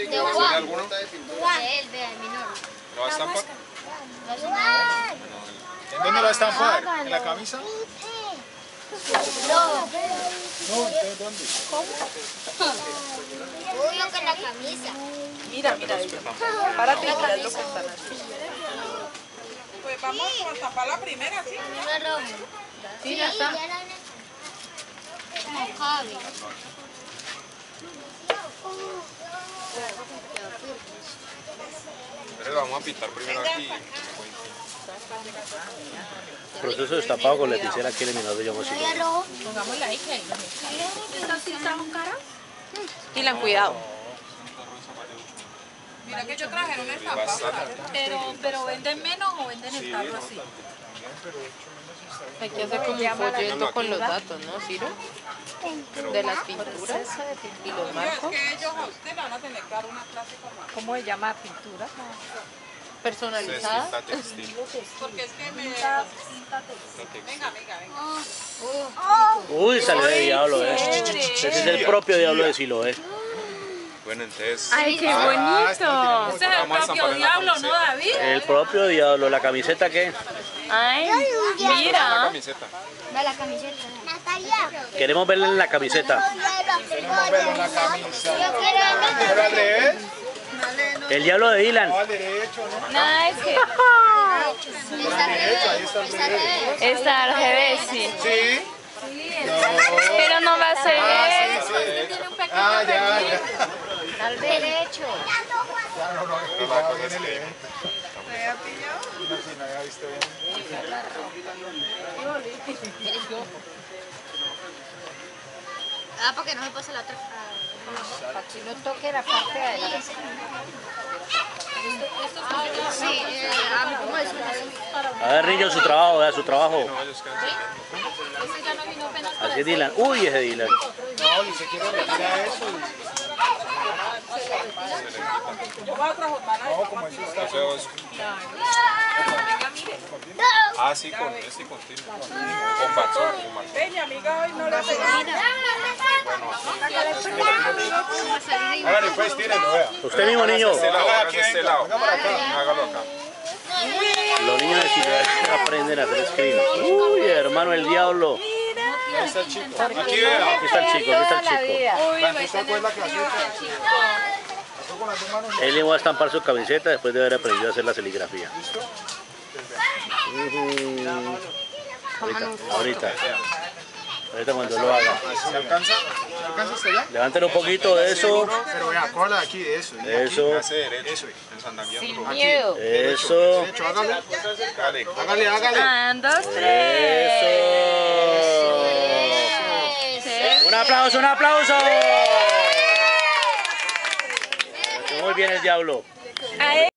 De ¿Tiene Juan. alguno? De él, vea, el menor. ¿Lo va a estampar? ¿En dónde lo va a estampar? ¿En la camisa? No. No, ¿de dónde? Obvio que en la camisa. Mira, mira. Párate y mira lo que están haciendo. Pues vamos a tapar la primera, ¿sí? Sí, ya está. Como Javi. Pero vamos a pintar primero aquí. Proceso destapado con lapicera aquí eliminado ¿Había rojo? Pongámosla ahí que ahí Dylan, cuidado. Mira que yo traje una estampa. Pero, pero venden menos o venden el tarro así. Hay que hacer como un folleto con los datos, ¿no, Ciro? De las pinturas y los marcos. ¿Cómo se llama pintura? Personalizada. textil. Porque es que me... Textil. Venga, venga, venga. Uy, salió de diablo, eh. Ese es el propio diablo de Siloé. Bueno, entonces. ¡Ay, qué Ah, este bonito! tiene Ese es el propio diablo, ¿no. David? El propio diablo, la camiseta que Ay, La mira. camiseta. La camiseta. Natalia. queremos verle en la camiseta. Queremos verlo en la camisa. Yo quiero ¿Pero al revés? El diablo de Dylan. No, al derecho, ¿no? Nada, es que Está al revés. Sí. Sí. Pero no va a ser Ah, sí, sí. Ah, ya, ya. Al derecho. Ya no, no, he pillado bien el evento. No, si no había visto bien. Ah, porque no se pase la otra. Para que no toque la parte de adelante. Sí, eh, ah. A ver, niño, su trabajo, vea su trabajo. Así es Dylan. Uy, ese Dylan. No, ni se quiere meter a eso. Ah, sí, con continuo. Con con amiga, hoy no. Usted mismo, niño. Los niños aprenden a hacer screen. Uy, hermano, el diablo. Ahí está el chico. Aquí vea. Aquí está el chico, aquí está el chico. Él le va a estampar su camiseta después de haber aprendido a hacer la serigrafía. Ujú. Ahorita, ahorita. Ahorita cuando lo haga. ¿Se alcanza? ¿Se alcanza hasta allá? Levanten un poquito de eso. Pero vea, cola de aquí, de eso. aquí. Eso. En Santander. Miedo. eso, hágale. Hágale, hágale. Un, dos, tres. eso. Un aplauso, un aplauso. Muy bien el diablo.